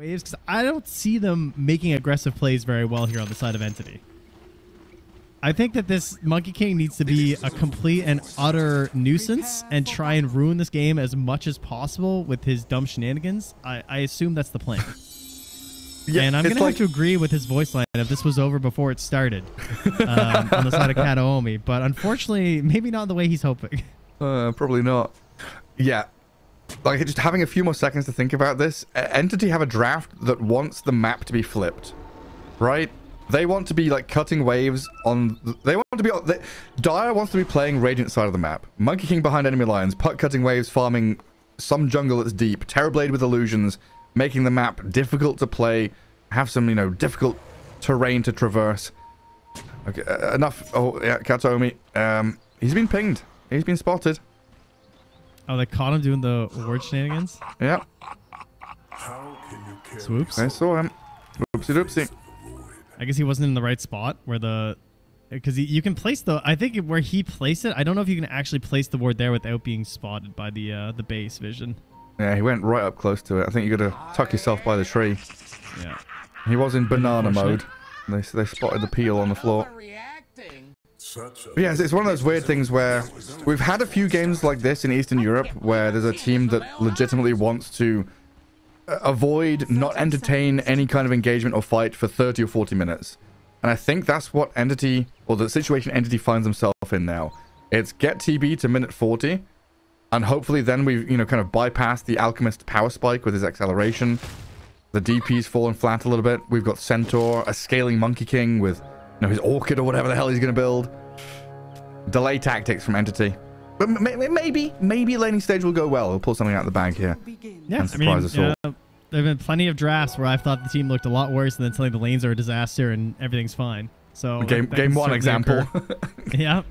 waves because I don't see them making aggressive plays very well here on the side of Entity. I think that this Monkey King needs to be a complete and utter nuisance and try and ruin this game as much as possible with his dumb shenanigans. I, I assume that's the plan. Yeah, and I'm going to have to agree with his voice line if this was over before it started um, on the side of Kataomi. But unfortunately, maybe not the way he's hoping. Uh, probably not. Yeah. Like just having a few more seconds to think about this. Entity have a draft that wants the map to be flipped, right? They want to be like cutting waves on. They want to be. They, Dire wants to be playing Radiant side of the map. Monkey King behind enemy lines, putt cutting waves, farming some jungle that's deep. Terrorblade with illusions, making the map difficult to play. Have some you know difficult terrain to traverse. Okay, enough. Oh yeah, Kataomi. Um, he's been pinged. He's been spotted. Oh, they caught him doing the word shenanigans? Yeah, Swoops? I saw him. Oopsie doopsie. I guess he wasn't in the right spot where the because you can place the I think where he placed it. I don't know if you can actually place the ward there without being spotted by the uh, the base vision. Yeah, he went right up close to it. I think you got to tuck yourself by the tree. Yeah. He was in banana mode. They, they spotted the peel on the floor. Yeah, it's, it's one of those weird things where we've had a few games like this in Eastern Europe where there's a team that legitimately wants to uh, avoid, not entertain any kind of engagement or fight for 30 or 40 minutes. And I think that's what Entity, or the situation Entity finds himself in now. It's get TB to minute 40, and hopefully then we've, you know, kind of bypassed the Alchemist power spike with his acceleration. The DP's fallen flat a little bit. We've got Centaur, a scaling Monkey King with, you know, his Orchid or whatever the hell he's going to build. Delay tactics from Entity. But maybe, maybe laning stage will go well. We'll pull something out of the bag here. Yeah, And I mean, surprise us all. uh, there have been plenty of drafts where I've thought the team looked a lot worse, and then suddenly the lanes are a disaster and everything's fine. So Game, that game one example. yeah.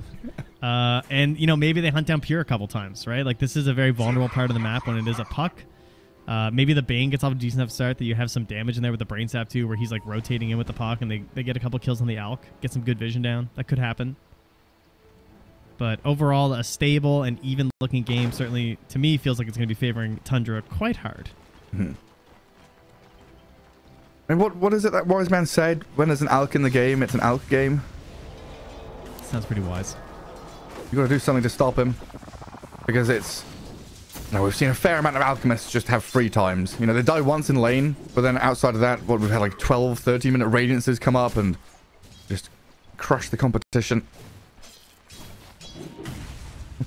Uh, and you know maybe they hunt down pure a couple times, right? Like this is a very vulnerable part of the map when it is a puck. Uh, maybe the Bane gets off a decent enough start that you have some damage in there with the Brain Sap too, where he's like rotating in with the puck and they, they get a couple kills on the Alk, get some good vision down. That could happen. But overall, a stable and even looking game certainly to me feels like it's going to be favoring Tundra quite hard. Hmm. And what what is it that Wise Man said? When there's an Alk in the game, it's an Alk game. Sounds pretty wise. You got to do something to stop him. Because it's... You know, we've seen a fair amount of Alchemists just have free times. You know, they die once in lane, but then outside of that, what, we've had like 12, 30 minute Radiances come up and just crush the competition.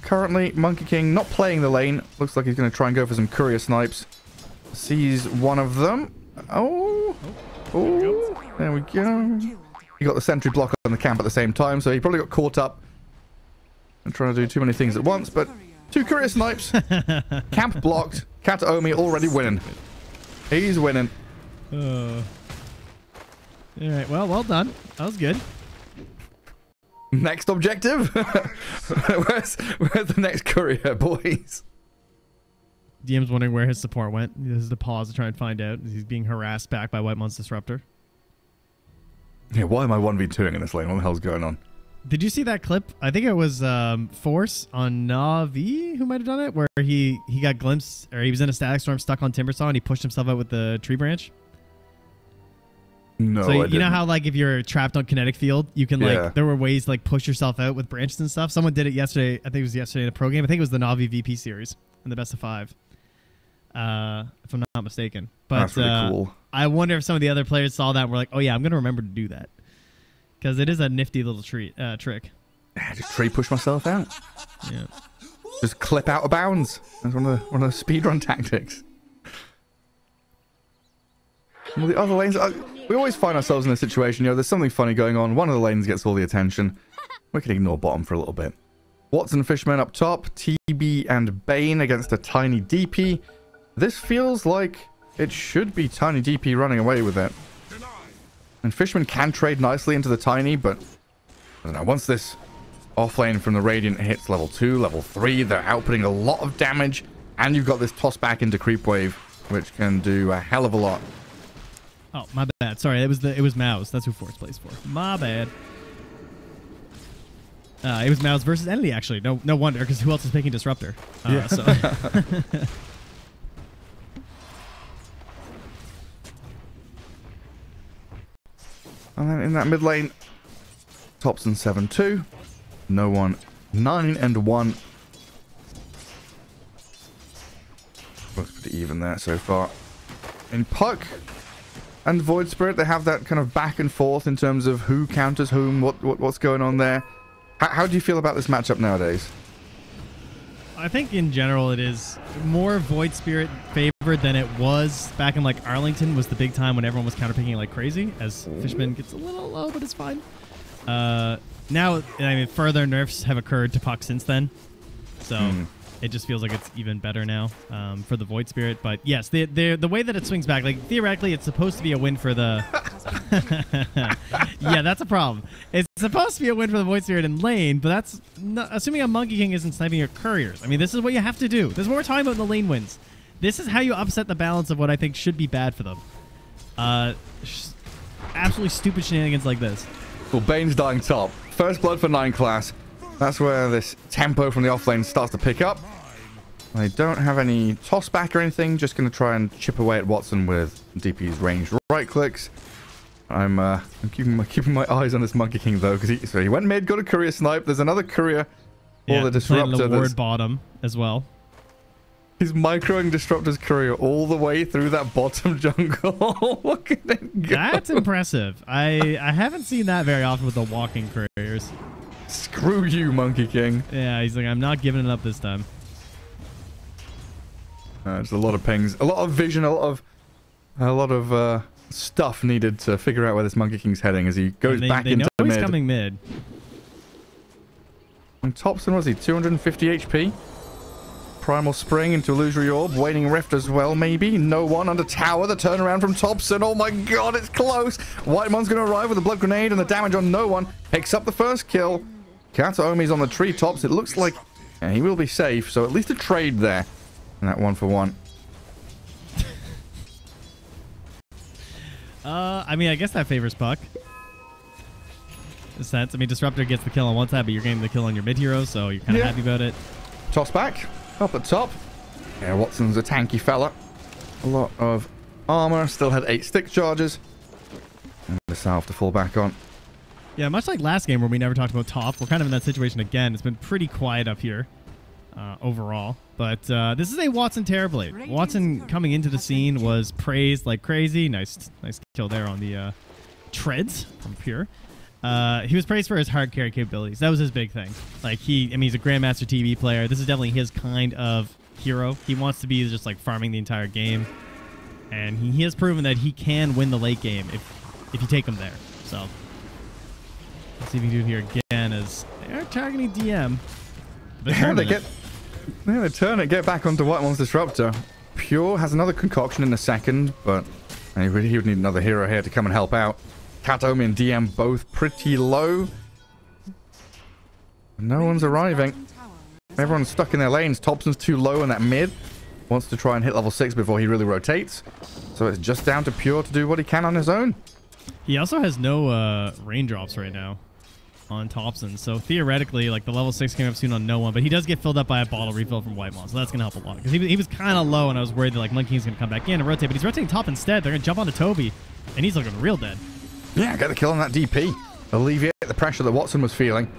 Currently, Monkey King not playing the lane. Looks like he's going to try and go for some courier snipes. Sees one of them. Oh. Oh. There we go. He got the sentry block on the camp at the same time, so he probably got caught up and trying to do too many things at once, but two courier snipes. camp blocked. Kataomi already winning. He's winning. Uh, all right. Well, well done. That was good. Next objective? where's, where's the next courier, boys? DM's wondering where his support went. This is the pause to try and find out. He's being harassed back by Whitemon's Disruptor. Yeah, why am I 1v2ing in this lane? What the hell's going on? Did you see that clip? I think it was um, Force on Navi who might have done it, where he he got glimpsed or he was in a static storm stuck on Timbersaw and he pushed himself out with the tree branch. No, so you, you know how like if you're trapped on kinetic field, you can like Yeah. there were ways to like push yourself out with branches and stuff. Someone did it yesterday. I think it was yesterday in the pro game. I think it was the Navi VP series in the best of five, uh, if I'm not mistaken. But That's really uh, cool. I wonder if some of the other players saw that and were like, "Oh yeah, I'm gonna remember to do that," because it is a nifty little treat uh, trick. Yeah, just tree push myself out. Yeah. Just clip out of bounds. That's one of the, one of the speedrun tactics. Well, the other lanes, uh, we always find ourselves in a situation, you know, there's something funny going on. One of the lanes gets all the attention. We can ignore bottom for a little bit. Watson Fishman up top, TB and Bane against a Tiny DP. This feels like it should be Tiny DP running away with it. And Fishman can trade nicely into the Tiny, but I don't know, once this offlane from the Radiant hits level 2, level 3, they're outputting a lot of damage, and you've got this toss back into Creep Wave, which can do a hell of a lot. Oh, my bad. Sorry, it was the it was Mouse. That's who Force plays for. My bad. Uh, it was Mouse versus Entity, actually. No, no wonder, because who else is picking Disruptor? Uh, Yeah. So. And then in that mid lane, Topson 7-2. No one 9 and 1. Looks pretty even there so far. In Puck and Void Spirit, they have that kind of back and forth in terms of who counters whom, what, what what's going on there. How, how do you feel about this matchup nowadays? I think in general it is more Void Spirit favored than it was back in like Arlington was the big time when everyone was counterpicking like crazy as Fishman gets a little low but it's fine. Uh, now, I mean, further nerfs have occurred to Puck since then. So mm. It just feels like it's even better now um, for the Void Spirit. But yes, the, the the way that it swings back, like theoretically, it's supposed to be a win for the. yeah, that's a problem. It's supposed to be a win for the Void Spirit in lane, but that's not, assuming a Monkey King isn't sniping your couriers. I mean, this is what you have to do. This is what we're talking about in the lane wins. This is how you upset the balance of what I think should be bad for them. Uh, absolutely stupid shenanigans like this. Well, Bane's dying top. First blood for 9 class. That's where this tempo from the offlane starts to pick up. They don't have any toss back or anything. Just going to try and chip away at Watson with DP's ranged right clicks. I'm uh, I'm keeping my keeping my eyes on this Monkey King though, because he so he went mid, got a courier snipe. There's another courier, yeah, the disruptor. The ward bottom as well. He's microing Disruptor's courier all the way through that bottom jungle. Look at it go. That's impressive. I I haven't seen that very often with the walking couriers. Screw you, Monkey King. Yeah, he's like, I'm not giving it up this time. Uh, there's a lot of pings, a lot of vision, a lot of a lot of uh, stuff needed to figure out where this Monkey King's heading as he goes they, back they into know mid. he's coming mid. And Topson was he 250 HP? Primal Spring into Illusory Orb. Waning Rift as well, maybe. No one under tower. The turnaround from Topson. Oh my god, it's close. Whitemon's going to arrive with a Blood Grenade and the damage on no one. Picks up the first kill. Kataomi's on the treetops. It looks like yeah, he will be safe, so at least a trade there. And that one for one. uh, I mean, I guess that favors Puck. In sense. I mean, Disruptor gets the kill on one side, but you're getting the kill on your mid hero, so you're kind of yeah. happy about it. Toss back. Up at top. Yeah, Watson's a tanky fella. A lot of armor. Still had eight stick charges. And the south to fall back on. Yeah, much like last game where we never talked about top, we're kind of in that situation again. It's been pretty quiet up here uh, overall. But uh, this is a Watson Terrorblade. Watson coming into the scene was praised like crazy. Nice nice kill there on the uh, treads from Pure. Uh, he was praised for his hard carry capabilities. That was his big thing. Like he, I mean, he's a Grandmaster TV player. This is definitely his kind of hero. He wants to be just like farming the entire game, and he, he has proven that he can win the late game if if you take him there. So let's see if we can do it here again. As they're targeting DM. Yeah, they get. Yeah, they turn it, get back onto Whitemon's Disruptor. Pure has another concoction in a second, but he would, he would need another hero here to come and help out. Kataomi and DM both pretty low. No one's arriving. Everyone's stuck in their lanes. Topson's too low in that mid. Wants to try and hit level 6 before he really rotates. So it's just down to Pure to do what he can on his own. He also has no uh, raindrops right now on Topson. So theoretically, like the level 6 came up soon on no one, but he does get filled up by a bottle refill from Whitemon. So that's to help a lot. Because he, he was kind of low and I was worried that like Monkey King's going to come back in and rotate. But he's rotating top instead. They're to jump onto Toby. And he's looking real dead. Yeah, get the kill on that DP. Alleviate the pressure that Watson was feeling.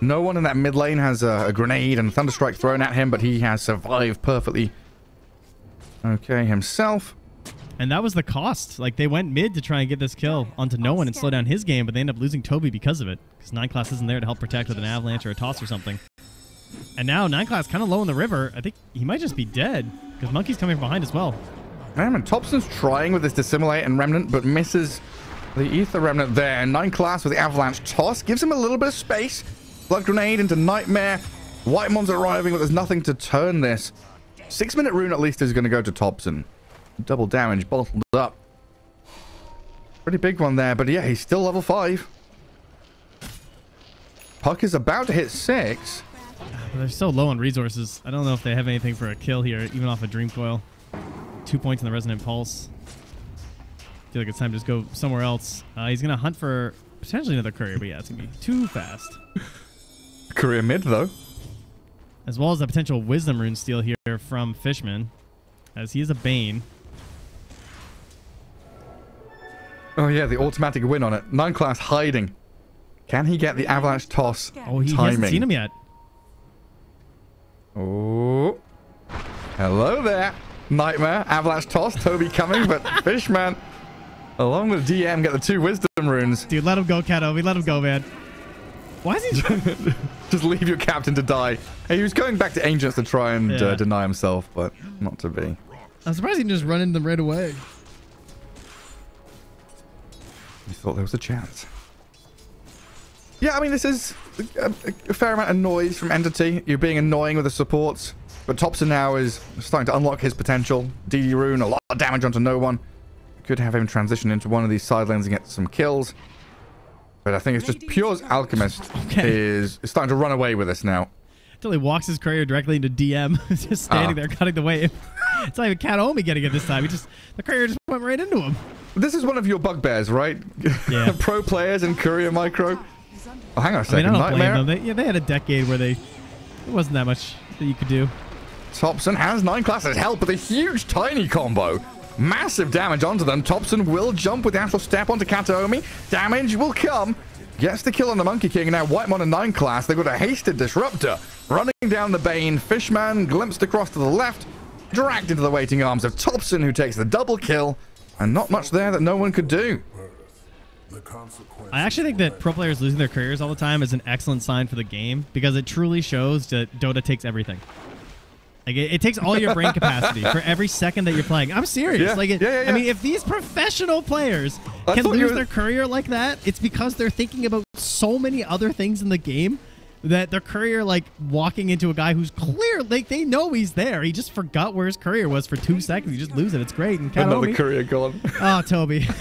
No one in that mid lane has a, a grenade and Thunderstrike thrown at him, but he has survived perfectly. Okay, himself. And that was the cost. Like, they went mid to try and get this kill onto no one and slow down his game, but they end up losing Toby because of it. Because 9 class isn't there to help protect with an avalanche or a toss or something. And now 9 class kind of low in the river. I think he might just be dead. Because Monkey's coming from behind as well. Man, Topson's trying with this Dissimilate and Remnant, but misses the ether Remnant there. Nine class with the Avalanche Toss. Gives him a little bit of space. Blood Grenade into Nightmare. Whitemon's arriving, but there's nothing to turn this. Six minute rune at least is going to go to Topson. Double damage, bottled up. Pretty big one there, but yeah, he's still level five. Puck is about to hit six. They're so low on resources. I don't know if they have anything for a kill here, even off a Dream Coil. Two points in the Resonant Pulse I feel like it's time to just go somewhere else. Uh, he's going to hunt for potentially another courier, but yeah, it's going to be too fast. Courier mid, though. As well as a potential Wisdom Rune steal here from Fishman, as he is a Bane. Oh yeah, the automatic win on it. Nine class hiding. Can he get the avalanche toss Oh, he timing? hasn't seen him yet. Oh. Hello there. Nightmare. Avalanche toss. Toby coming, but Fishman, along with DM, get the two wisdom runes. Dude, let him go, Kataomi. Let him go, man. Why is he... Just leave your captain to die. Hey, he was going back to Ancients to try and uh, deny himself, but not to be. I'm surprised he didn't just run into them right away. You thought there was a chance. Yeah, I mean, this is a, a fair amount of noise from Entity. You're being annoying with the supports. But Topson now is starting to unlock his potential. DD Rune, a lot of damage onto no one. Could have him transition into one of these side lanes and get some kills. But I think it's just Pure's Alchemist Okay. is, is starting to run away with us now. Until he walks his courier directly into DM, just standing Ah. there cutting the wave. it's not even Kataomi getting it this time. He just the courier just went right into him. This is one of your bugbears, right? Yeah. Pro players and Courier Micro. Oh, hang on a I second. mean, I don't Nightmare. blame them. They, yeah, they had a decade where they it wasn't that much that you could do. Topson has nine classes help with a huge tiny combo. Massive damage onto them. Topson will jump with the Astral Step onto Kataomi. Damage will come. Gets the kill on the Monkey King. Now Whitemon in 9 class. They've got a hasted Disruptor. Running down the Bane. Fishman glimpsed across to the left. Dragged into the waiting arms of Topson who takes the double kill. And not much there that no one could do. I actually think that pro players losing their careers all the time is an excellent sign for the game because it truly shows that Dota takes everything. Like it, it takes all your brain capacity for every second that you're playing. I'm serious. Yeah, like it, yeah, yeah. I mean, if these professional players I can lose were- their career like that, it's because they're thinking about so many other things in the game that their courier like walking into a guy who's clear, like they know he's there. He just forgot where his courier was for two seconds. You just lose it. It's great. And Another Kataomi- Courier gone. Oh, Toby.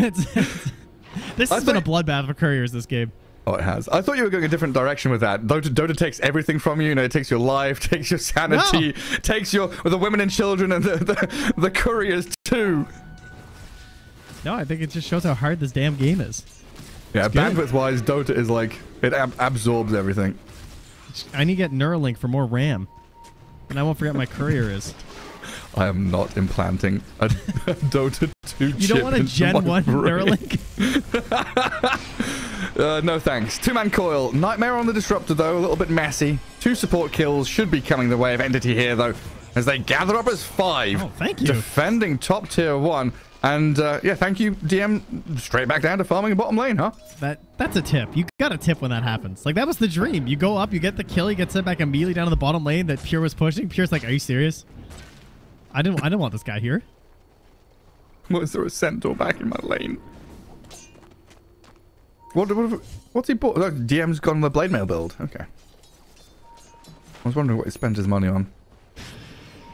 This I has been a bloodbath for couriers, this game. Oh, it has. I thought you were going a different direction with that. Dota, Dota takes everything from you. You know, it takes your life, takes your sanity, takes your with the women and children and the, the, the couriers too. No, I think it just shows how hard this damn game is. Yeah, bandwidth-wise, Dota is like it ab- absorbs everything. I need to get Neuralink for more RAM. And I won't forget my courier is. I am not implanting a, a Dota 2 You don't want a Gen 1 Neuralink? Neuralink? Uh, no thanks. Two-man coil. Nightmare on the Disruptor, though. A little bit messy. Two support kills should be coming the way of Entity here, though. As they gather up as five. Oh, thank you. Defending top tier one. And, uh, yeah, thank you, DM. Straight back down to farming a bottom lane, huh? That That's a tip. You got a tip when that happens. Like, that was the dream. You go up, you get the kill, you get sent back immediately down to the bottom lane that Pure was pushing. Pure's like, are you serious? I didn't, I didn't want this guy here. Was there a centaur back in my lane? What, what what's he bought? Look, DM's gone on the blade mail build. Okay. I was wondering what he spent his money on.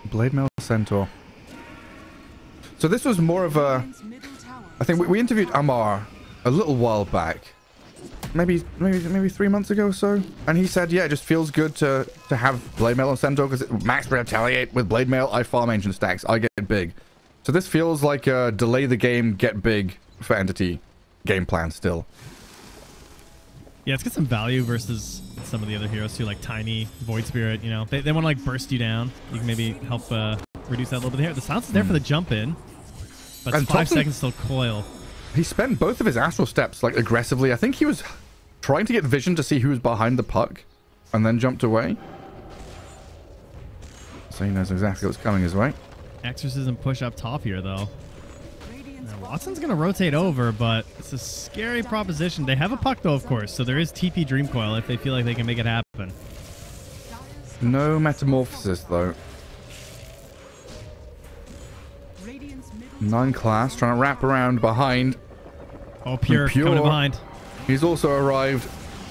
Blade mail centaur. So this was more of a. I think we, we interviewed Amar a little while back, maybe maybe maybe three months ago or so, and he said, yeah, it just feels good to to have blade mail on centaur because max retaliate with blade mail. I farm ancient stacks. I get big. So this feels like a delay the game, get big for entity game plan still. Yeah, it's got some value versus some of the other heroes too, like Tiny, Void Spirit. You know, they, they want to like burst you down. You can maybe help uh, reduce that a little bit here. The silence is there for the hmm. jump in, but And it's five Topson- seconds till coil. He spent both of his astral steps like aggressively. I think he was trying to get vision to see who was behind the puck, and then jumped away. So he knows exactly what's coming his way. Exorcism push up top here though. Now, Watson's gonna rotate over, but it's a scary proposition. They have a puck though, of course, so there is TP Dream Coil if they feel like they can make it happen. No metamorphosis though. Nine class trying to wrap around behind. Oh, pure, Pure. coming behind. He's also arrived.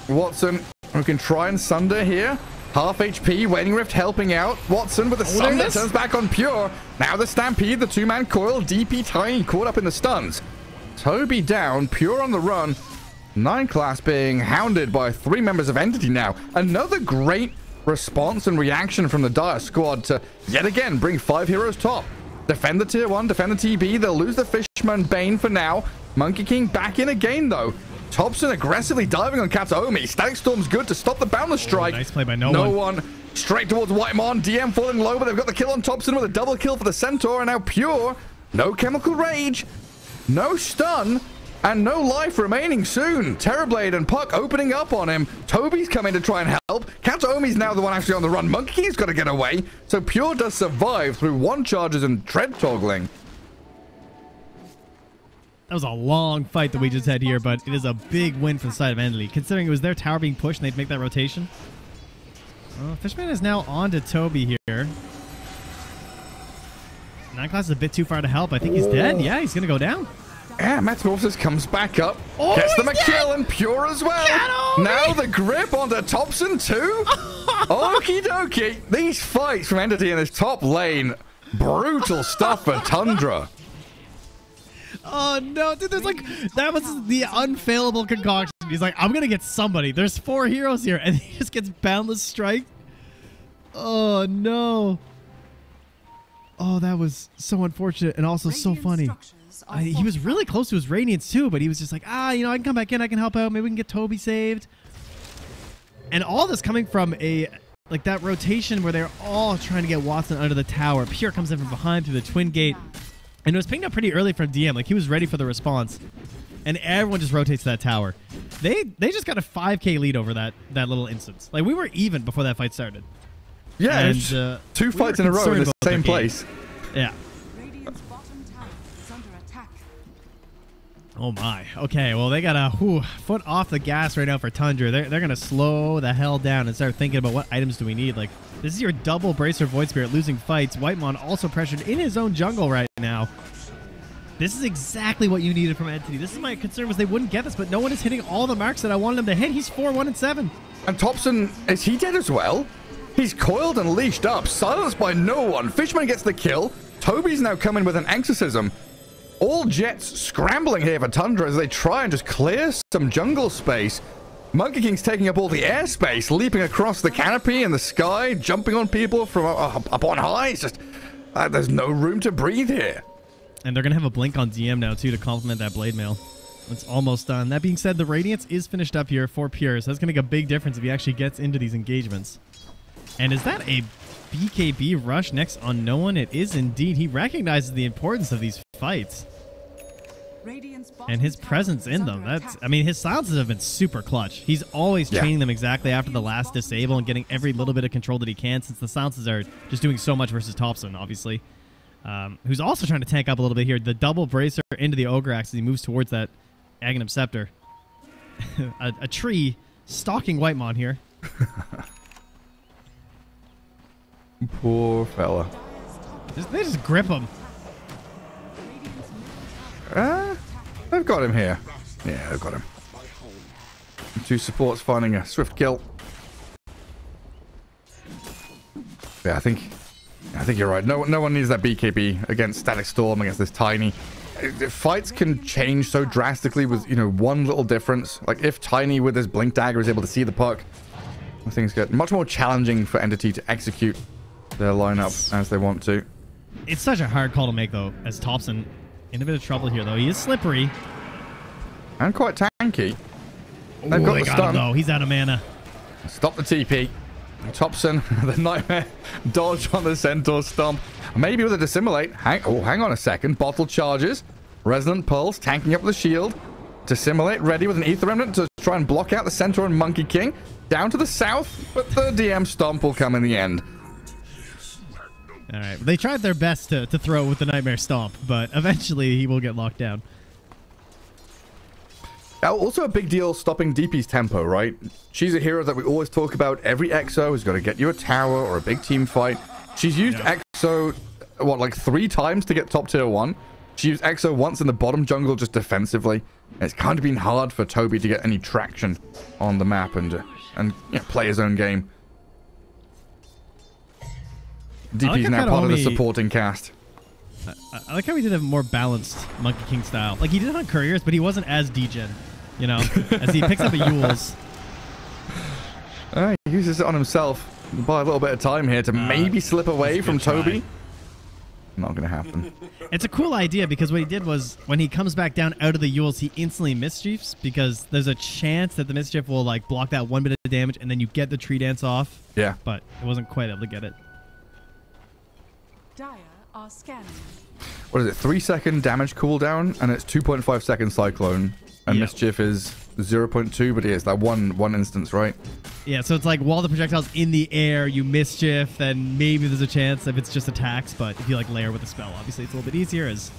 Watson, who can try and sunder here. Half HP, Waning Rift helping out. Watson with the Oh, sunder turns back on Pure. Now the Stampede, the two-man coil, DP Tiny caught up in the stuns. Toby down, Pure on the run. Nine class being hounded by three members of Entity now. Another great response and reaction from the Dire squad to yet again bring five heroes top. Defend the tier one, defend the TB. They'll lose the Fishman Bane for now. Monkey King back in again though. Topson aggressively diving on Kataomi. Static Storm's good to stop the Boundless Strike. nice play by no No one. one. Straight towards White Whitemon. DM falling low, but they've got the kill on Topson with a double kill for the Centaur. And now Pure. No Chemical Rage. No stun. And no life remaining soon. Terrorblade and Puck opening up on him. Toby's coming to try and help. Kataomi's now the one actually on the run. Monkey King's got to get away. So Pure does survive through one charges and tread toggling. That was a long fight that we just had here, but it is a big win for the side of Entity. Considering it was their tower being pushed and they'd make that rotation. Well, Fishman is now on to Toby here. Nine Class is a bit too far to help. I think he's dead. Yeah, he's going to go down. Yeah, Metamorphosis comes back up. Oh, gets them a dead. kill and Pure as well. Now the grip onto Topson too. Okie dokie. These fights from Entity in this top lane. Brutal stuff for Tundra. Oh no, dude! There's like that was the unfailable concoction. He's like, I'm gonna get somebody. There's four heroes here, and he just gets boundless strike. Oh no. Oh, that was so unfortunate and also so funny. I, he was really close to his radiance too, but he was just like, ah, you know, I can come back in, I can help out. Maybe we can get Toby saved. And all this coming from a like that rotation where they're all trying to get Watson under the tower. Pure comes in from behind through the twin gate. And it was pinged up pretty early from DM. Like he was ready for the response. And everyone just rotates to that tower. They they just got a 5k lead over that that little instance. Like we were even before that fight started. Yeah, and, uh, two fights we in a row in the same place. Yeah. Oh my. Okay, well they got a whew, foot off the gas right now for Tundra. They're, they're going to slow the hell down and start thinking about what items do we need. Like, this is your double Bracer Void Spirit losing fights. Whitemon also pressured in his own jungle right now. This is exactly what you needed from Entity. This is my concern was they wouldn't get this, but no one is hitting all the marks that I wanted them to hit. He's 4, 1, and 7. And Topson, is he dead as well? He's coiled and leashed up, silenced by no one. Fishman gets the kill. Toby's now coming with an exorcism. All jets scrambling here for Tundra as they try and just clear some jungle space. Monkey King's taking up all the airspace, leaping across the canopy in the sky, jumping on people from up, up on high. It's just, uh, there's no room to breathe here. And they're going to have a blink on DM now, too, to complement that blade mail. It's almost done. That being said, the Radiance is finished up here for Pure, so that's going to make a big difference if he actually gets into these engagements. And is that a BKB rush next on no one? It is indeed. He recognizes the importance of these fights and his presence in them. That's I mean his silences have been super clutch. He's always yeah. training them exactly after the last disable and getting every little bit of control that he can since the silences are just doing so much versus Topson, obviously. Um, who's also trying to tank up a little bit here. The double bracer into the Ogre Axe as he moves towards that Aghanim Scepter. a, a, tree stalking white Whitemon here. Poor fella. Just, they just grip him. Uh, they've got him here. Yeah, they've got him. Two supports finding a swift kill. Yeah, I think I think you're right. No, no one needs that BKB against Static Storm, against this tiny. Fights can change so drastically with, you know, one little difference. Like if Tiny with his Blink Dagger is able to see the puck, things get much more challenging for Entity to execute their lineup as they want to. It's such a hard call to make, though, as Topson in a bit of trouble here, though. He is slippery. And quite tanky. They've Ooh, got they the got stun. Him, though. He's out of mana. Stop the TP. Topson, the nightmare dodge on the centaur stomp. Maybe with a dissimilate. Hang, oh, hang on a second. Bottle charges. Resonant pulse, tanking up the shield. Dissimilate, ready with an ether remnant to try and block out the centaur and monkey king. Down to the south, but the DM stomp will come in the end. All right. They tried their best to, to throw with the Nightmare Stomp, but eventually he will get locked down. Also a big deal stopping DP's tempo, right? She's a hero that we always talk about. Every EXO has got to get you a tower or a big team fight. She's used yeah. EXO, what, like three times to get top tier one? She used EXO once in the bottom jungle just defensively. And it's kind of been hard for Toby to get any traction on the map and, uh, and you know, play his own game. DP's like now part of the supporting cast. I, I, like how he did a more balanced Monkey King style. Like he did it on couriers, but he wasn't as degen, you know, as he picks up a Eul's. Uh, he uses it on himself. Buy a little bit of time here to uh, maybe slip away from Toby. Not gonna happen. It's a cool idea because what he did was when he comes back down out of the Eul's, he instantly mischiefs because there's a chance that the mischief will like block that one bit of damage and then you get the tree dance off. Yeah. But it wasn't quite able to get it. What is it? Three second damage cooldown, and it's 2.5 second cyclone, and yep. mischief is 0.2, but it is that one one instance, right? Yeah, so it's like while the projectile's in the air, you mischief, then maybe there's a chance if it's just attacks, but if you like layer with a spell, obviously it's a little bit easier as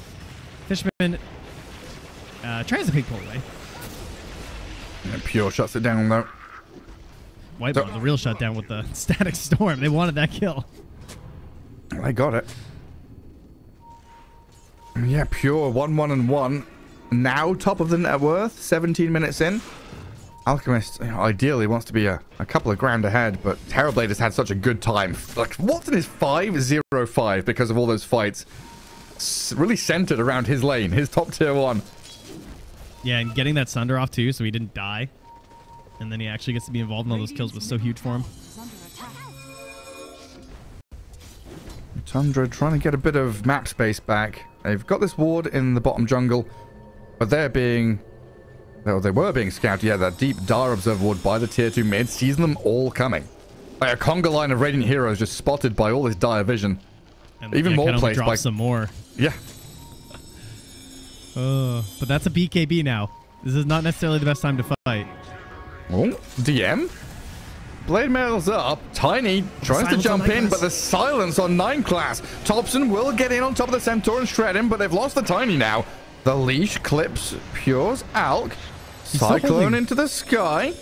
Fishman uh, tries to pick pull away. And Pure shuts it down though. White so, the real shutdown with the static storm. They wanted that kill. I got it. Yeah, Pure 1 1 and 1. Now top of the net worth, 17 minutes in. Alchemist ideally wants to be a, a couple of grand ahead, but Terrorblade has had such a good time. Like, Watson is 5-0-5 because of all those fights. Really centered around his lane, his top tier one. Yeah, and getting that Sunder off too, so he didn't die. And then he actually gets to be involved in all those kills was so huge for him. Tundra trying to get a bit of map space back. They've got this ward in the bottom jungle, but they're being... Well, they were being scouted. Yeah, that deep Dire Observer ward by the tier 2 mid, sees them all coming. Like a conga line of Radiant Heroes just spotted by all this Dire vision. And Even yeah, more placed by... some more. Yeah, uh, but that's a BKB now. This is not necessarily the best time to fight. Oh, DM? Blade Mail's up. Tiny tries to jump in, but the silence on 9 class. Topson will get in on top of the Centaur and shred him, but they've lost the Tiny now. The leash clips Pure's Alk. Cyclone into the sky.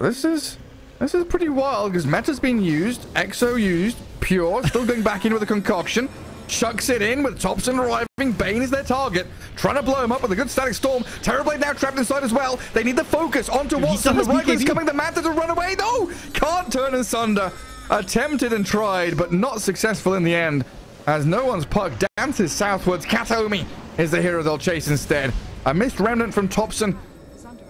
This is this is pretty wild because Meta's been used, Exo used, Pure still going back in with a concoction chucks it in with Topson arriving. Bane is their target. Trying to blow him up with a good static storm. Terrorblade now trapped inside as well. They need the focus onto Watson. The right is coming. The Manta to run away. No! Can't turn asunder. Attempted and tried, but not successful in the end. As no one's puck dances southwards. Kataomi is the hero they'll chase instead. A missed remnant from Topson.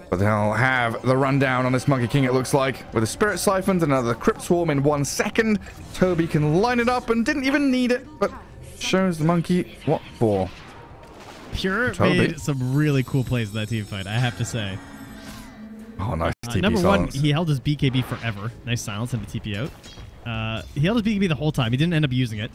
But they'll have the rundown on this Monkey King, it looks like. With a Spirit Siphon and another Crypt Swarm in one second. Toby can line it up and didn't even need it. But shows the monkey what for. Pure Toby. made some really cool plays in that team fight, I have to say. Oh, nice uh, Number silence. one, he held his BKB forever. Nice silence and the TP out. Uh, he held his BKB the whole time. He didn't end up using it.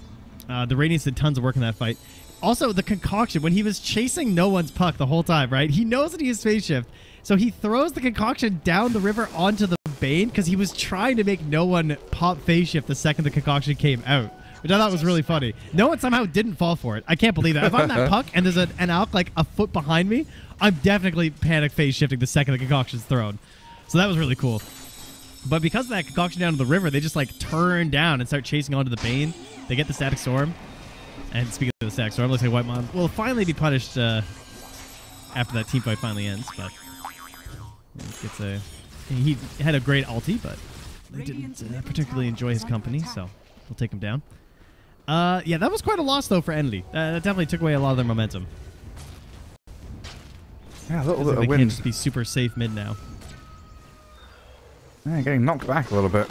Uh, the Radiance did tons of work in that fight. Also, the concoction, when he was chasing no one's puck the whole time, right? He knows that he has phase shift. So he throws the concoction down the river onto the Bane because he was trying to make no one pop phase shift the second the concoction came out which I thought was really funny. No one somehow didn't fall for it. I can't believe that. If I'm that puck and there's an elk like a foot behind me, I'm definitely panic phase shifting the second the concoction's thrown. So that was really cool. But because of that concoction down to the river, they just like turn down and start chasing onto the Bane. They get the static storm. And speaking of the static storm, looks like Whitemon will finally be punished uh, after that team fight finally ends. But gets a he had a great ulti, but they didn't uh, particularly enjoy his company, so we'll take him down. Uh, yeah, that was quite a loss, though, for Entity. Uh, that definitely took away a lot of their momentum. Yeah, a little bit of wind. can't just be super safe mid now. Yeah, getting knocked back a little bit.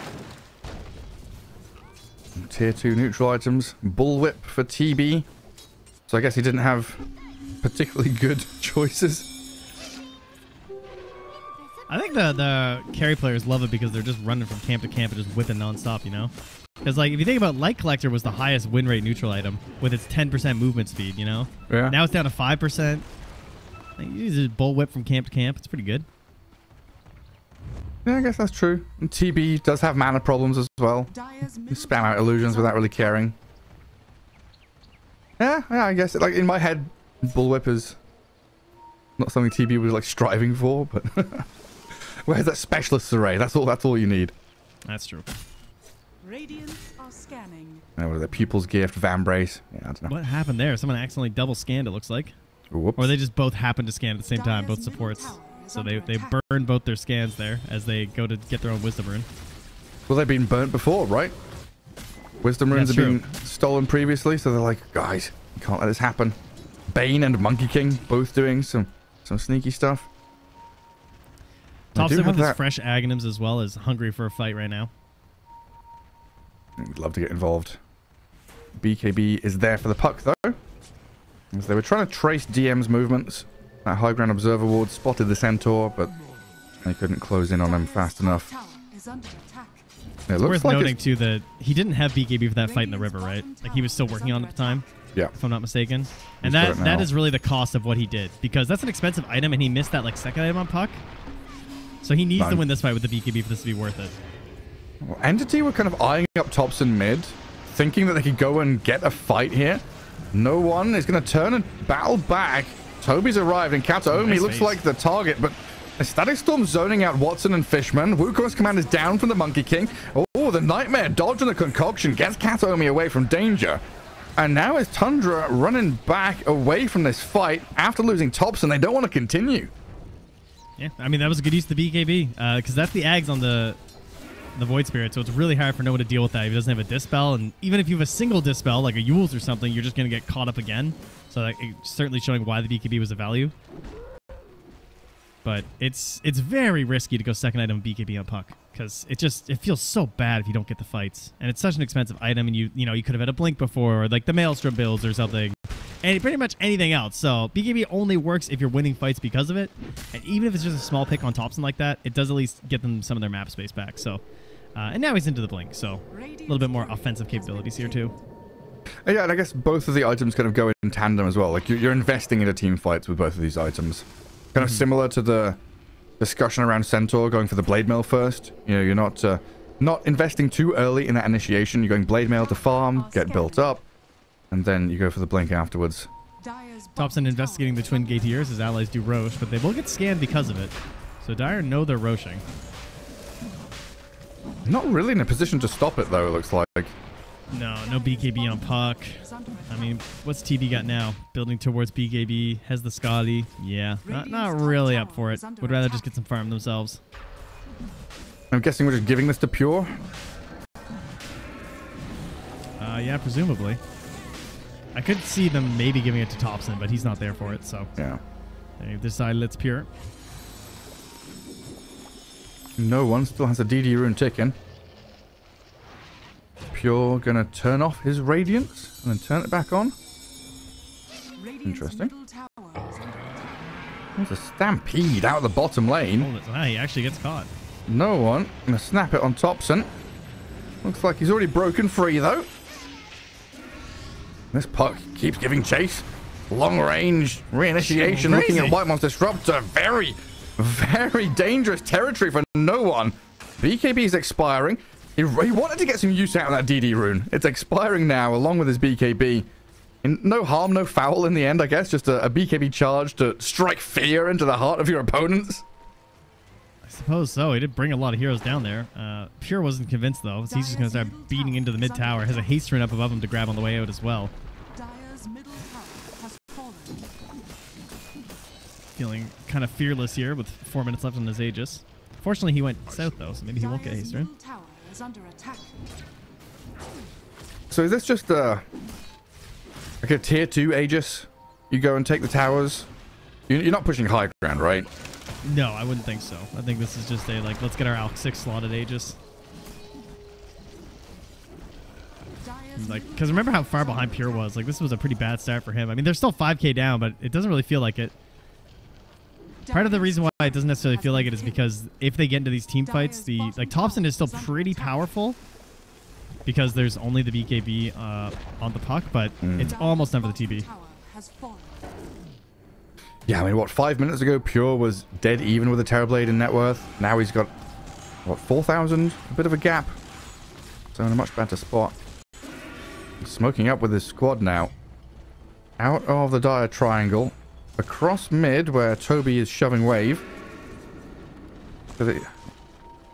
Tier 2 neutral items. Bullwhip for TB. So I guess he didn't have particularly good choices. I think the the carry players love it because they're just running from camp to camp and just whipping nonstop, you know? Because like if you think about Light Collector was the highest win rate neutral item with its 10% movement speed, you know? Yeah. Now it's down to 5%. You use a bullwhip from camp to camp. It's pretty good. Yeah, I guess that's true. And TB does have mana problems as well. You spam out illusions without really caring. Yeah, yeah, I guess like in my head, bullwhip is not something TB was like striving for, but where's that specialist array? That's all. That's all you need. That's true. Radiant are scanning. Oh, what are the pupils gift, Vambrace? Yeah, I don't know. What happened there? Someone accidentally double scanned, it looks like. Whoops. Or they just both happened to scan at the same time, both supports. So they, they burn both their scans there as they go to get their own Wisdom Rune. Well, they've been burnt before, right? Wisdom Runes have been stolen previously, so they're like, guys, you can't let this happen. Bane and Monkey King both doing some, some sneaky stuff. Topson with his fresh Aghanims as well is hungry for a fight right now. We'd love to get involved. BKB is there for the puck, though. As they were trying to trace DM's movements. That high ground observer ward spotted the centaur, but they couldn't close in on him fast enough. It it's worth like noting, too, that he didn't have BKB for that fight in the river, right? Like, he was still working on it at the time. Yeah. If I'm not mistaken. And that that is really the cost of what he did. Because that's an expensive item, and he missed that, like, second item on Puck. So he needs Nine. to win this fight with the BKB for this to be worth it. Entity were kind of eyeing up Topson mid, thinking that they could go and get a fight here. No one is going to turn and battle back. Toby's arrived, and Kataomi nice looks face. like the target, but a Static Storm zoning out Watson and Fishman. Wukong's command is down from the Monkey King. Oh, the Nightmare dodging the concoction gets Kataomi away from danger. And now is Tundra running back away from this fight after losing Topson. They don't want to continue. Yeah, I mean, that was a good use of the BKB because uh, that's the Ags on the the Void Spirit, so it's really hard for no one to deal with that if he doesn't have a Dispel. And even if you have a single Dispel, like a Eul's or something, you're just going to get caught up again. So it's certainly showing why the BKB was a value. But it's it's very risky to go second item BKB on Puck because it just it feels so bad if you don't get the fights, and it's such an expensive item, and you you know you could have had a blink before, or like the Maelstrom builds or something, and pretty much anything else. So BKB only works if you're winning fights because of it, and even if it's just a small pick on Topson like that, it does at least get them some of their map space back. So uh, and now he's into the blink, so a little bit more offensive capabilities here too. Uh, yeah, and I guess both of the items kind of go in tandem as well. Like you're investing into team fights with both of these items. Kind of mm -hmm. similar to the discussion around Centaur going for the blade mail first. You know, you're not uh, not investing too early in that initiation. You're going blade mail to farm, get built up, and then you go for the blink afterwards. Topson investigating the twin gateers. His allies do Rosh, but they will get scanned because of it. So Dire know they're Roshing. Not really in a position to stop it, though, it looks like. No, no BKB on Puck. I mean, what's TB got now? Building towards BKB, has the Skadi. Yeah, not, not really up for it. Would rather just get some farm themselves. I'm guessing we're just giving this to Pure? Uh, yeah, presumably. I could see them maybe giving it to Topson, but he's not there for it, so. Yeah. They decide let's Pure. No one still has a DD rune ticking. Pure gonna turn off his radiance and then turn it back on. Interesting. There's a stampede out of the bottom lane. Oh, he actually gets caught. No one. Gonna snap it on Topson. Looks like he's already broken free though. This puck keeps giving chase. Long range reinitiation looking at White Monster Disruptor. Very very dangerous territory for no one. BKB is expiring. He, he, wanted to get some use out of that DD rune. It's expiring now, along with his BKB. In, no harm, no foul in the end, I guess. Just a, a, BKB charge to strike fear into the heart of your opponents. I suppose so. He did bring a lot of heroes down there. Uh, Pure wasn't convinced, though. So he's just going to start beating into the mid tower. Has a haste rune up above him to grab on the way out as well. Feeling kind of fearless here with four minutes left on his Aegis. Fortunately, he went south, though, so maybe he won't get haste So is this just a, like a tier 2 Aegis? You go and take the towers? You're not pushing high ground, right? No, I wouldn't think so. I think this is just a, like, let's get our Alk 6 slotted Aegis. Like, because remember how far behind Pure was? Like, this was a pretty bad start for him. I mean, they're still 5k down, but it doesn't really feel like it. Part of the reason why it doesn't necessarily feel like it is because if they get into these team fights, the like Topson is still pretty powerful because there's only the BKB uh, on the puck, but mm. it's almost done for the TB. Yeah, I mean, what, five minutes ago, Pure was dead even with a Terrorblade in net worth. Now he's got, what, 4,000? A bit of a gap. So in a much better spot. Smoking up with his squad now. Out of the dire triangle across mid where Toby is shoving wave. So the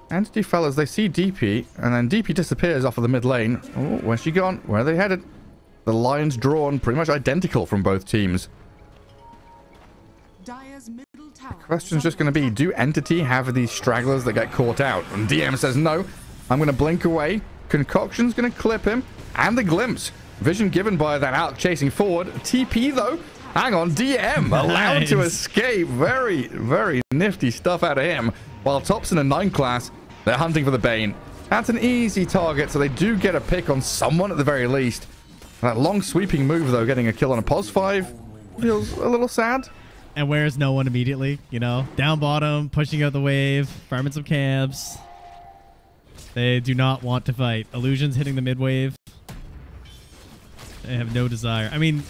entity fellas, they see DP, and then DP disappears off of the mid lane. Oh, where's she gone? Where are they headed? The lines drawn pretty much identical from both teams. The question's just going to be, do Entity have these stragglers that get caught out? And DM says, no, I'm going to blink away. Concoction's going to clip him. And the glimpse. Vision given by that Alk chasing forward. TP, though, Hang on, DM allowed nice. to escape. Very, very nifty stuff out of him. While Topson and 9 class, they're hunting for the Bane. That's an easy target, so they do get a pick on someone at the very least. That long sweeping move, though, getting a kill on a pos 5 feels a little sad. And where's no one immediately? You know, down bottom, pushing out the wave, farming some camps. They do not want to fight. Illusions hitting the mid wave. They have no desire. I mean,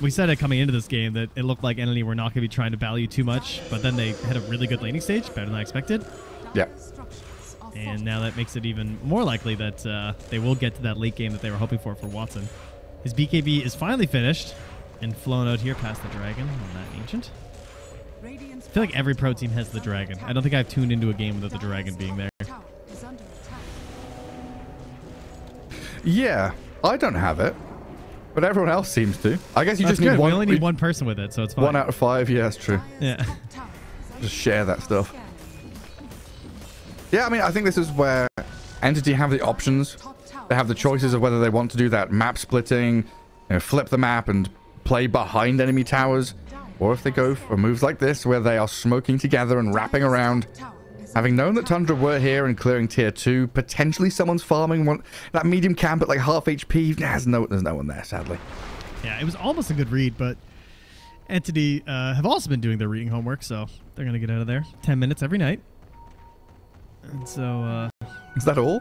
we said it coming into this game that it looked like Entity were not going to be trying to value too much, but then they had a really good laning stage, better than I expected. Yeah. And now that makes it even more likely that uh, they will get to that late game that they were hoping for for Watson. His BKB is finally finished and flown out here past the dragon on that ancient. I feel like every pro team has the dragon. I don't think I've tuned into a game without the dragon being there. Yeah, I don't have it, but everyone else seems to. I guess you That's just good. need one. We only need one person with it, so it's fine. One out of five. Yeah, that's true. Yeah. Just share that stuff. Yeah, I mean, I think this is where Entity have the options. They have the choices of whether they want to do that map splitting, you know, flip the map and play behind enemy towers, or if they go for moves like this where they are smoking together and wrapping around. Having known that Tundra were here and clearing tier 2, potentially someone's farming one that medium camp at like half HP. There's no, there's no one there, sadly. Yeah, it was almost a good read, but Entity uh, have also been doing their reading homework, so they're going to get out of there. 10 minutes every night. And so, uh, Is that all?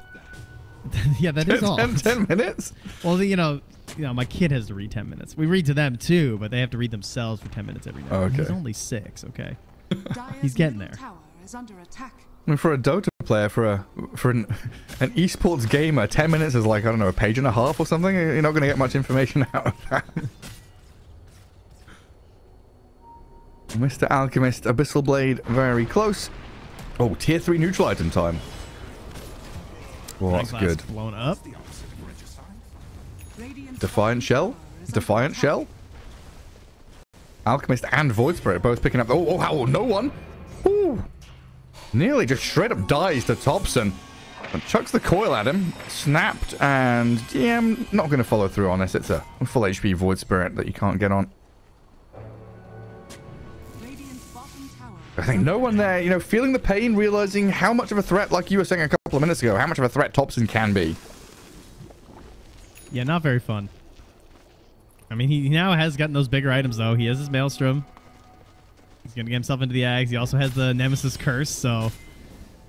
yeah, that is all. 10, 10 minutes? Well, you know, you know, my kid has to read 10 minutes. We read to them too, but they have to read themselves for 10 minutes every night. Okay. He's only six, okay? He's getting there. I mean, for a Dota player, for a for an, an esports gamer, 10 minutes is like, I don't know, a page and a half or something. You're not going to get much information out of that. Mr. Alchemist, Abyssal Blade, very close. Oh, tier 3 neutral item time. Well, that's good. Blown up. Defiant Shell? Defiant Shell? Alchemist and Void Spirit both picking up. Oh, oh, oh Noone. Ooh. Nearly just straight up dies to Topson. Chucks the coil at him. Snapped. And yeah, I'm not going to follow through on this. It's a full HP Void Spirit that you can't get on. I think Noone there, you know, feeling the pain, realizing how much of a threat, like you were saying a couple of minutes ago, how much of a threat Topson can be. Yeah, not very fun. I mean, he now has gotten those bigger items, though. He has his Maelstrom. He's going to get himself into the Ags. He also has the Nemesis Curse, so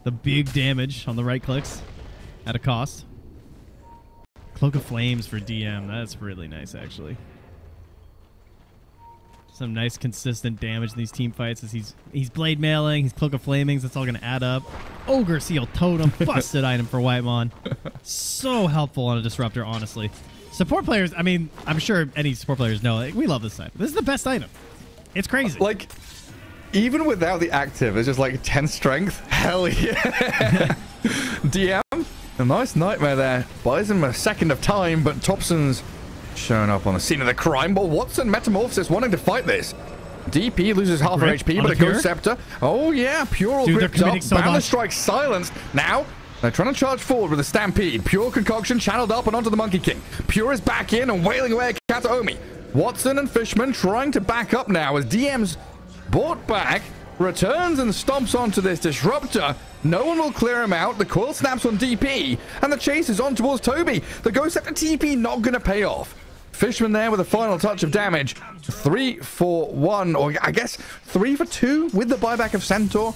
the big damage on the right clicks at a cost. Cloak of Flames for DM. That's really nice, actually. Some nice consistent damage in these team fights as he's he's blade mailing, he's cloak of flamings. That's all going to add up. Ogre seal totem, busted item for Whitemon. So helpful on a disruptor, honestly. Support players, I mean, I'm sure any support players know, like, we love this item. This is the best item. It's crazy. Like, even without the active, it's just like 10 strength. Hell yeah. DM, a nice nightmare there. Buys him a second of time, but Topson's showing up on the scene of the crime. But Watson, Metamorphosis, wanting to fight this. DP loses half her HP, but a Ghost Scepter. Oh, yeah, Pure all Dude, gripped up. so Banner. Strike silenced. Now, they're trying to charge forward with a Stampede. Pure Concoction channeled up and onto the Monkey King. Pure is back in and wailing away at Kataomi. Watson and Fishman trying to back up now as DM's brought back, returns and stomps onto this Disruptor. No one will clear him out. The coil snaps on DP, and the chase is on towards Toby. The Ghost Scepter TP not going to pay off. Fishman there with a final touch of damage. Three for one, or I guess three for two with the buyback of Centaur.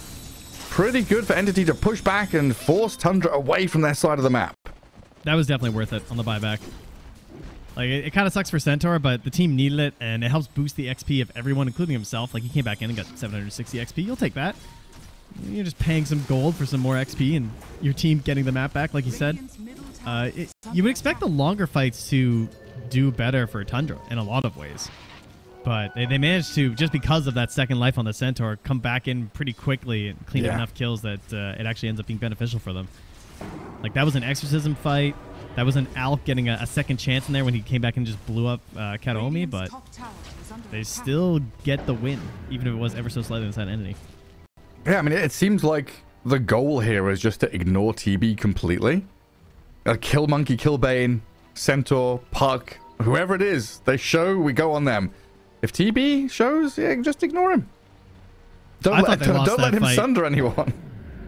Pretty good for Entity to push back and force Tundra away from their side of the map. that was definitely worth it on the buyback. Like it, it kind of sucks for Centaur, but the team needed it, and it helps boost the XP of everyone, including himself. Like he came back in and got 760 XP. You'll take that. You're just paying some gold for some more XP, and your team getting the map back, like you said. Uh, it, you would expect the longer fights to do better for Tundra in a lot of ways, but they, they managed to just because of that second life on the Centaur come back in pretty quickly and clean up enough kills that uh, it actually ends up being beneficial for them. Like that was an exorcism fight. That was an Alp getting a, a second chance in there when he came back and just blew up uh, Kataomi, but they still get the win, even if it was ever so slightly inside entity. Yeah, I mean, it seems like the goal here is just to ignore TB completely. Uh, kill Monkey, kill Bane, Centaur, Puck, whoever it is. They show, we go on them. If TB shows, yeah, just ignore him. Don't I let, don't, don't let him fight. sunder anyone.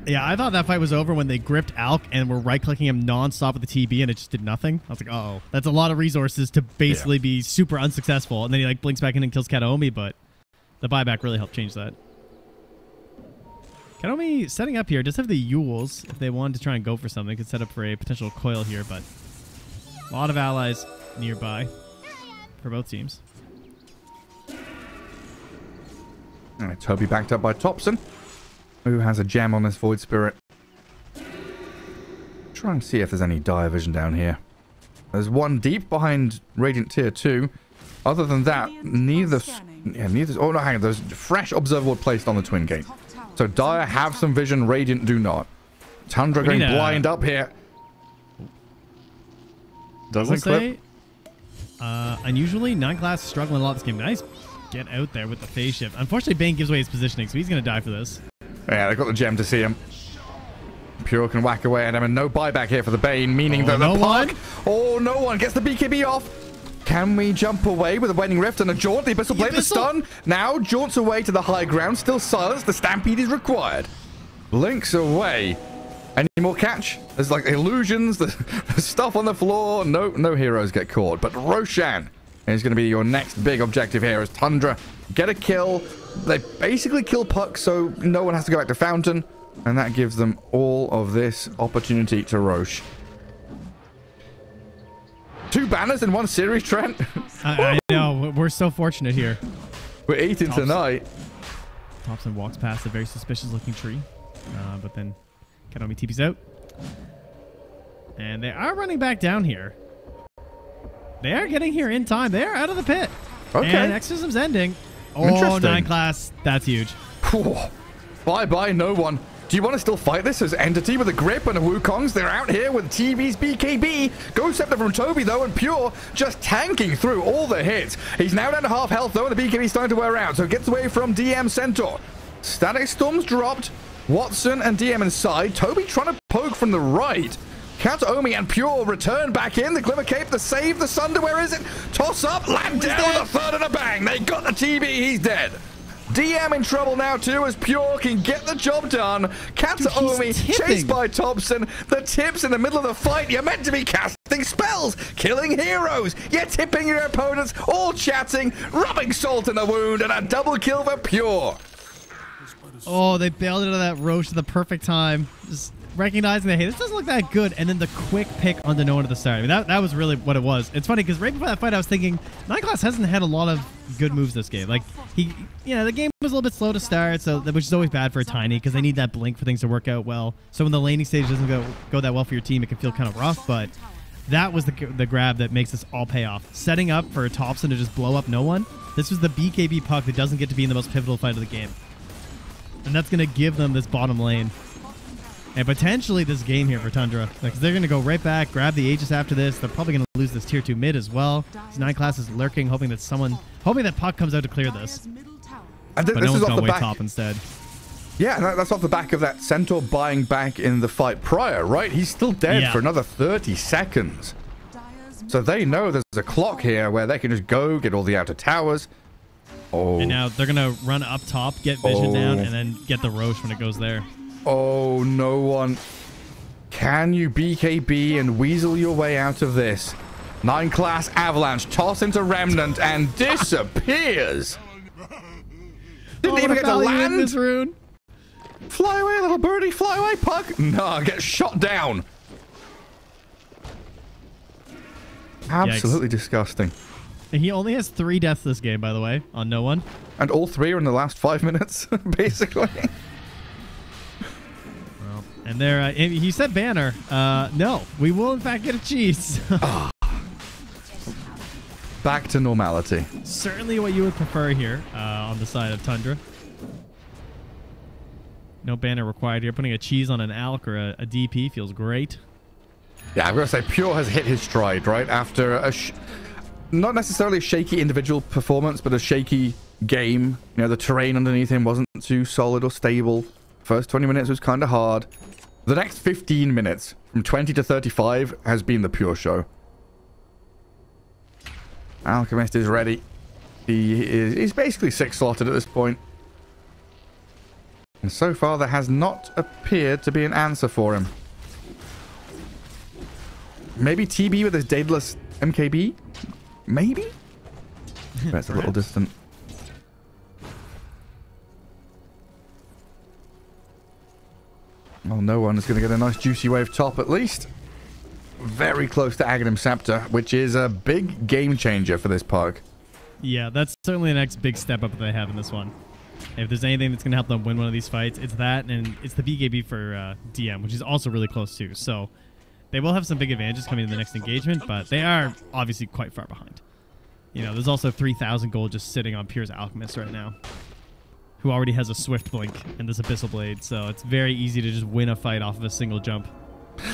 Yeah, I thought that fight was over when they gripped Alk and were right clicking him nonstop with the TB and it just did nothing. I was like, oh, that's a lot of resources to basically be super unsuccessful. And then he like blinks back in and kills Kataomi, but the buyback really helped change that. Kataomi setting up here. Does have the Eul's if they wanted to try and go for something. Could set up for a potential coil here, but a lot of allies nearby for both teams. All right, Toby backed up by Topson, who has a gem on this Void Spirit. Try and see if there's any dire vision down here. There's one deep behind Radiant Tier 2. Other than that, neither... Yeah, neither... Oh, no, hang on. There's fresh observable placed on the Twin Gate. So Dire have some vision, Radiant do not. Tundra going blind up here. Doesn't clip. Say, uh, unusually, Nine Class struggling a lot this game. Nice get out there with the phase shift. Unfortunately, Bane gives away his positioning, so he's going to die for this. Yeah, they got the gem to see him. Pure can whack away at him, and no buyback here for the Bane, meaning oh, that no the Puck... Oh, Noone gets the BKB off. Can we jump away with a Waning Rift and a Jaunt? The Abyssal Blade, the stun. Now jaunts away to the high ground. Still silence. The Stampede is required. Links away. Any more catch? There's like illusions, the, the stuff on the floor. No, no heroes get caught. But Roshan is going to be your next big objective here as Tundra get a kill. They basically kill Puck, so no one has to go back to Fountain. And that gives them all of this opportunity to Rosh. Two banners in one series, Trent. I, I, know. We're so fortunate here. We're eating Topson, tonight. Topson walks past a very suspicious looking tree. Uh, but then Kataomi TP's out. And they are running back down here. They are getting here in time. They are out of the pit. Okay. And Exorcism's ending. Oh, nine class. That's huge. Bye-bye, Noone. Do you want to still fight this as Entity with a grip and a Wukong's? They're out here with TB's BKB. Ghost Scepter from Toby, though, and Pure just tanking through all the hits. He's now down to half health, though, and the BKB's starting to wear out, so gets away from DM Centaur. Static Storm's dropped. Watson and DM inside. Toby trying to poke from the right. Kataomi and Pure return back in. The Glimmer Cape, the save, the Sunder, where is it? Toss up, land down with a third and a bang. They got the TB, he's dead. DM in trouble now too as Pure can get the job done. Kataomi chased by Topson. The tips in the middle of the fight. You're meant to be casting spells, killing heroes. You're tipping your opponents, all chatting, rubbing salt in the wound, and a double kill for Pure. Oh, they bailed out of that Rosh at the perfect time. Just recognizing that, hey, this doesn't look that good, and then the quick pick onto Noone at the start. I mean, that, that was really what it was. It's funny because right before that fight, I was thinking, Nine Class hasn't had a lot of good moves this game. Like, he, you know, the game was a little bit slow to start, so which is always bad for a Tiny because they need that blink for things to work out well. So when the laning stage doesn't go, go that well for your team, it can feel kind of rough, but that was the, the grab that makes this all pay off. Setting up for Topson to just blow up Noone. This was the BKB puck that doesn't get to be in the most pivotal fight of the game. And that's going to give them this bottom lane and potentially this game here for Tundra. Because they're going to go right back, grab the Aegis after this. They're probably going to lose this tier 2 mid as well. This 9 class is lurking, hoping that someone, hoping that Puck comes out to clear this. And but this no is off the back. top instead. Yeah, that's off the back of that Centaur buying back in the fight prior, right? He's still dead yeah. for another 30 seconds. So they know there's a clock here where they can just go, get all the outer towers. Oh. And now they're going to run up top, get vision oh. down, and then get the Rosh when it goes there. Oh, Noone. Can you BKB and weasel your way out of this? Nine class avalanche, toss into remnant and disappears. Didn't oh, even get to land. This rune. Fly away, little birdie. Fly away, puck. No, get shot down. Absolutely Yikes. disgusting. He only has three deaths this game, by the way, on Noone. And all three are in the last five minutes, basically. And there, uh, he said banner. Uh, no, we will in fact get a cheese. Back to normality. Certainly what you would prefer here uh, on the side of Tundra. No banner required here. Putting a cheese on an Alk or a, a DP feels great. Yeah, I'm going to say Pure has hit his stride, right? After a... not necessarily a shaky individual performance, but a shaky game. You know, the terrain underneath him wasn't too solid or stable. First 20 minutes was kind of hard. The next 15 minutes, from 20 to 35, has been the pure show. Alchemist is ready. He is he's basically six slotted at this point. And so far, there has not appeared to be an answer for him. Maybe TB with his Daedalus MKB? Maybe? That's a little distant. Well, Noone is going to get a nice juicy wave top at least. Very close to Aghanim Scepter, which is a big game changer for this Puck. Yeah, that's certainly the next big step up that they have in this one. If there's anything that's going to help them win one of these fights, it's that, and it's the BKB for uh, DM, which is also really close too. So they will have some big advantages coming in the next engagement, but they are obviously quite far behind. You know, there's also 3,000 gold just sitting on Pure's Alchemist right now, who already has a Swift Blink and this Abyssal Blade, so it's very easy to just win a fight off of a single jump.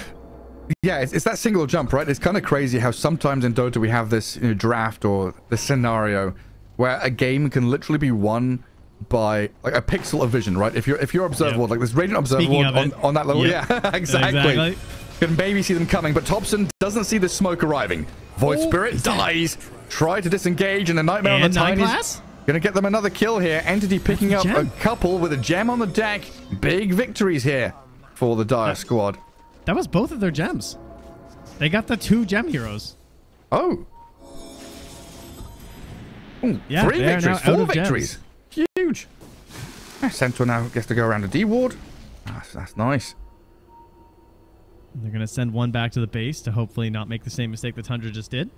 Yeah, it's, it's that single jump, right? It's kind of crazy how sometimes in Dota we have this you know, draft or this scenario where a game can literally be won by like a pixel of vision, right? If you're if you're observable, yep. like this radiant observable on, on, that level, yep. yeah, exactly. exactly. Can maybe see them coming, but Topson doesn't see the smoke arriving. Void oh, Spirit dies. Try to disengage, and the Nightmare and on the Tiny's gonna get them another kill here. Entity picking up a couple with a gem on the deck. Big victories here for the Dire that, squad. That was both of their gems. They got the two gem heroes. Oh. Ooh, yeah, three victories, four victories. Gems. Huge. Ah, Centaur now gets to go around a D ward. Ah, that's, that's nice. They're going to send one back to the base to hopefully not make the same mistake that Tundra just did.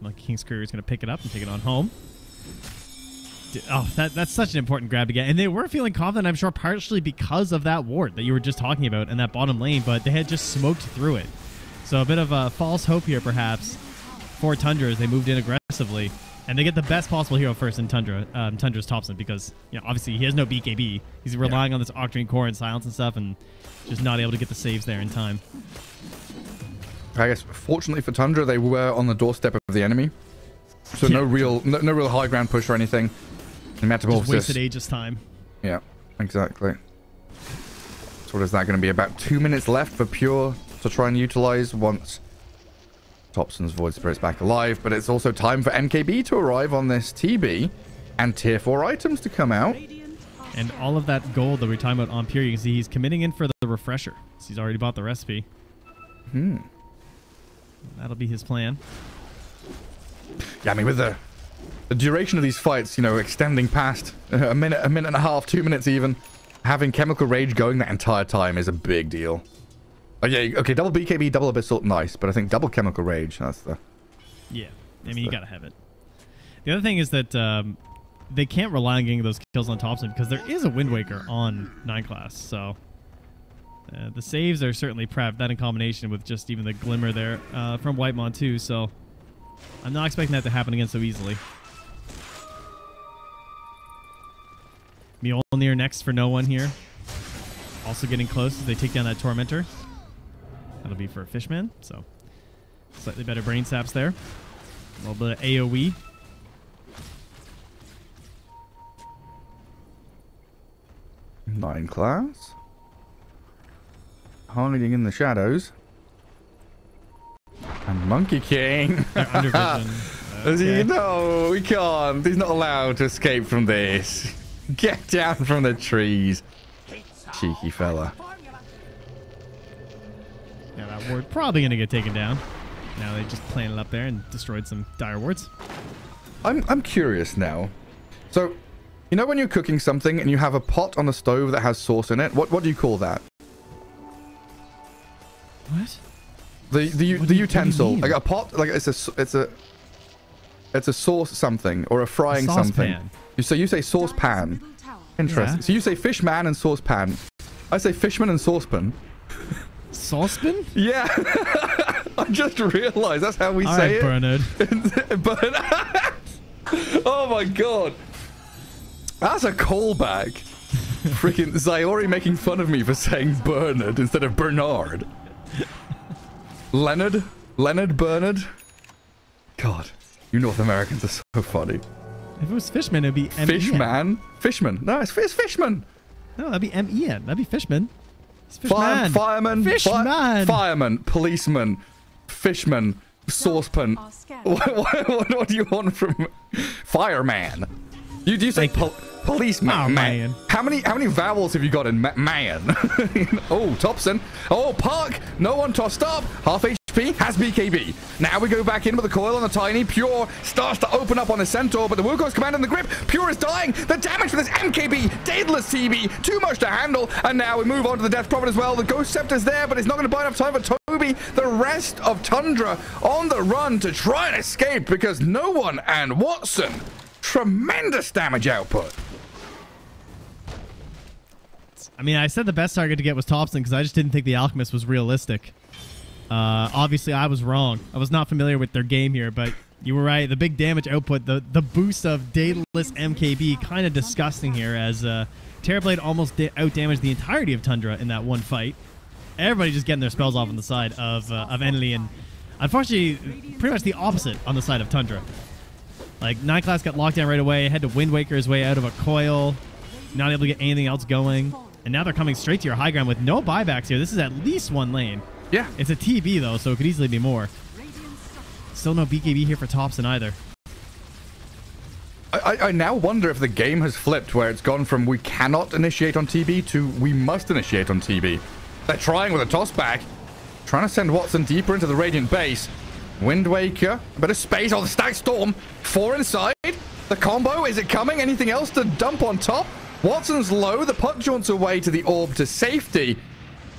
Like King's Courier is going to pick it up and take it on home. Oh, that, that's such an important grab to get. And they were feeling confident, I'm sure, partially because of that ward that you were just talking about in that bottom lane, but they had just smoked through it. So a bit of a false hope here, perhaps, for Tundra as they moved in aggressively. And they get the best possible hero first in Tundra, um, Tundra's Topson, because, you know, obviously he has no BKB. He's relying yeah. on this Octarine Core and Silence and stuff, and just not able to get the saves there in time. I guess, fortunately for Tundra, they were on the doorstep of the enemy. So yeah. no real no, no, real high ground push or anything. Metamorphosis. Just wasted Aegis time. Yeah, exactly. So what is that going to be? About two minutes left for Pure to try and utilize once Topson's Void Spirit's back alive. But it's also time for MKB to arrive on this TB and tier 4 items to come out. And all of that gold that we're talking about on Pure, you can see he's committing in for the refresher. So he's already bought the recipe. Hmm. That'll be his plan. Yeah, I mean, with the the duration of these fights, you know, extending past a minute, a minute and a half, two minutes even, having Chemical Rage going that entire time is a big deal. Oh, yeah, okay, double BKB, double Abyssal, nice, but I think double Chemical Rage, that's the... Yeah, I mean, you gotta have it. The other thing is that um, they can't rely on getting those kills on Topson because there is a Wind Waker on 9 class, so... Uh, the saves are certainly prepped, that in combination with just even the glimmer there uh, from Whitemon too, so I'm not expecting that to happen again so easily. Mjolnir next for Noone here. Also getting close as they take down that Tormentor. That'll be for a Fishman, so slightly better brain saps there. A little bit of AoE. Nine class. Hiding in the shadows. And Monkey King. okay. No, we can't. He's not allowed to escape from this. Get down from the trees. Cheeky fella. Yeah, that ward probably going to get taken down. Now they just planted up there and destroyed some dire wards. I'm, I'm curious now. So, you know when you're cooking something and you have a pot on the stove that has sauce in it? What, what do you call that? What? The the the utensil, like a pot, like it's a it's a it's a sauce something or a frying a something. Pan. You say you say saucepan. Interesting. Yeah. So you say fishman and saucepan. I say fishman and saucepan. Saucepan? Yeah. I just realized that's how we All say right, Bernard. it. Bernard. oh my god. That's a callback. Freaking Zyori making fun of me for saying Bernard instead of Bernard. Leonard? Leonard Bernard? God, you North Americans are so funny. If it was Fishman, it'd be M-E-N. Fishman? Fishman. No, it's, it's Fishman. No, that'd be M-E-N. That'd be Fishman. Fire, fireman. Fishman. Fi fireman. Policeman. Fishman. Saucepan. What, what, what, what, do you want from fireman? You do you say po policeman? Oh, man. man. How many how many vowels have you got in ma man? oh, Topson. Oh, Park. No one tossed up. Half HP Has BKB. Now we go back in with the coil on the Tiny. Pure starts to open up on the Centaur, but the Wukong's command in the grip. Pure is dying. The damage for this MKB, Daedalus TB, too much to handle. And now we move on to the Death Prophet as well. The Ghost Scepter's there, but it's not going to buy enough time for Toby. The rest of Tundra on the run to try and escape because Noone and Watson. Tremendous damage output. I mean, I said the best target to get was Topson because I just didn't think the Alchemist was realistic. Uh, obviously, I was wrong. I was not familiar with their game here, but you were right. The big damage output, the, the boost of Daedalus MKB, kind of disgusting here as uh, Terrorblade almost out-damaged the entirety of Tundra in that one fight. Everybody just getting their spells off on the side of, uh, of Enly, and unfortunately, pretty much the opposite on the side of Tundra. Like, Nine Class got locked down right away, had to Wind Waker his way out of a coil, not able to get anything else going. And now they're coming straight to your high ground with no buybacks here. This is at least one lane. Yeah. It's a TB, though, so it could easily be more. Still no BKB here for Topson either. I, I, now wonder if the game has flipped where it's gone from we cannot initiate on TB to we must initiate on TB. They're trying with a toss back, trying to send Watson deeper into the Radiant base. Wind Waker, a bit of space. Oh, the Static Storm. Four inside. The combo, is it coming? Anything else to dump on top? Watson's low. The puck jaunts away to the orb to safety.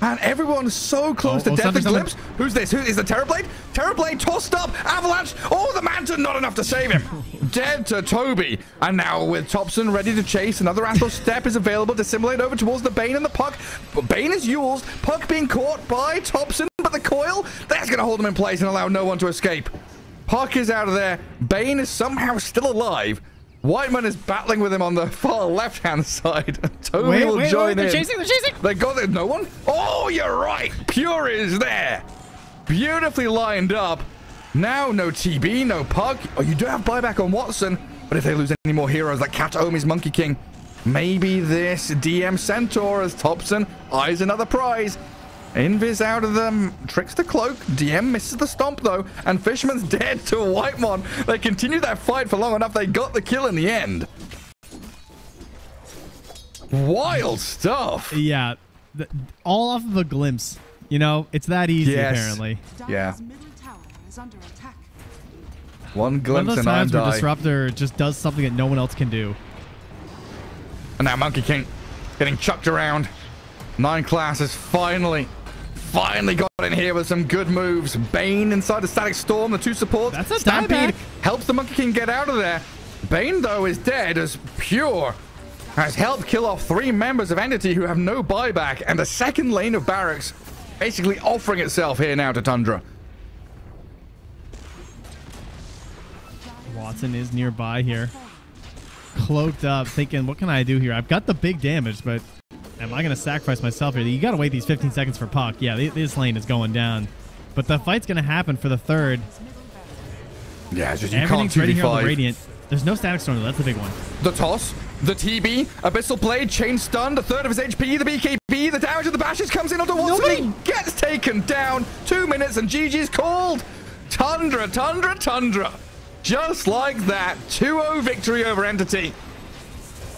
And everyone's so close oh, to oh, death. The glimpse. Who's this? Who is the Terrorblade? Terrorblade tossed up. Avalanche. Oh, the Manta. Not enough to save him. Dead to Toby. And now with Topson ready to chase, another Astral step is available to simulate over towards the Bane and the Puck. Bane is Eul's. Puck being caught by Topson. But the coil, that's going to hold him in place and allow Noone to escape. Puck is out of there. Bane is somehow still alive. Whitemon is battling with him on the far left-hand side. Toby wait, will wait, join wait, they're in. Chasing, they're chasing. They got it. No one. Oh, you're right. Pure is there. Beautifully lined up. Now, no TB, no Puck. Oh, you do have buyback on Watson. But if they lose any more heroes like Kataomi's Monkey King, maybe this DM Centaur as Topson eyes another prize. Invis out of them. Tricks the cloak. DM misses the stomp, though. And Fishman's dead to a Whitemon. They continued that fight for long enough. They got the kill in the end. Wild stuff. Yeah. The, all off of a glimpse. You know, it's that easy, yes. apparently. Yeah. One glimpse One of those and times where die. Disruptor just does something that no one else can do. And now Monkey King getting chucked around. Nine classes finally finally got in here with some good moves. Bane inside the Static Storm, the two supports. That's a Stampede helps the Monkey King get out of there. Bane, though, is dead as Pure has helped kill off three members of Entity who have no buyback, and the second lane of Barracks basically offering itself here now to Tundra. Watson is nearby here. Cloaked up, thinking, what can I do here? I've got the big damage, but Am I going to sacrifice myself here? You got to wait these 15 seconds for Puck. Yeah, this lane is going down. But the fight's going to happen for the third. Yeah, it's just you Everything's can't ready here on the Radiant. There's no Static Storm, though. That's the big one. The toss, the TB, Abyssal Blade, Chain Stun, the third of his HP, the BKB, the damage of the bashes comes in onto Watson. Nobody. He gets taken down. Two minutes and GG's called. Tundra, Tundra, Tundra. Just like that. 2-0 victory over Entity.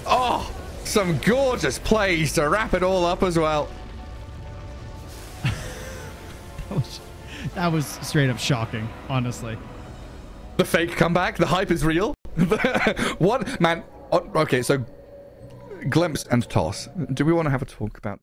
Oh, some gorgeous plays to wrap it all up as well. that, was, that was straight up shocking, honestly. The fake comeback, the hype is real. what man? Oh, okay, so glimpse and toss. Do we want to have a talk about